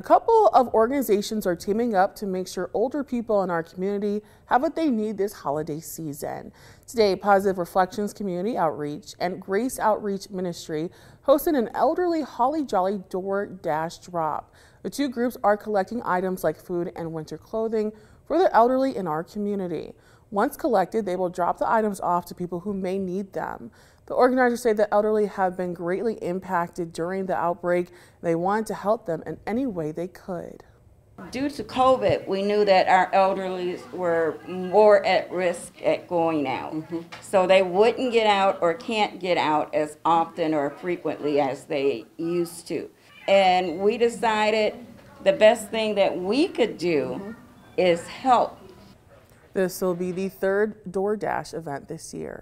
A couple of organizations are teaming up to make sure older people in our community have what they need this holiday season. Today, Positive Reflections Community Outreach and Grace Outreach Ministry hosted an elderly Holly Jolly Door Dash drop. The two groups are collecting items like food and winter clothing for the elderly in our community. Once collected, they will drop the items off to people who may need them. The organizers say the elderly have been greatly impacted during the outbreak. They wanted to help them in any way they could. Due to COVID, we knew that our elderly were more at risk at going out. Mm-hmm. So they wouldn't get out or can't get out as often or frequently as they used to. And we decided the best thing that we could do mm-hmm. Is help This will be the third DoorDash event this year.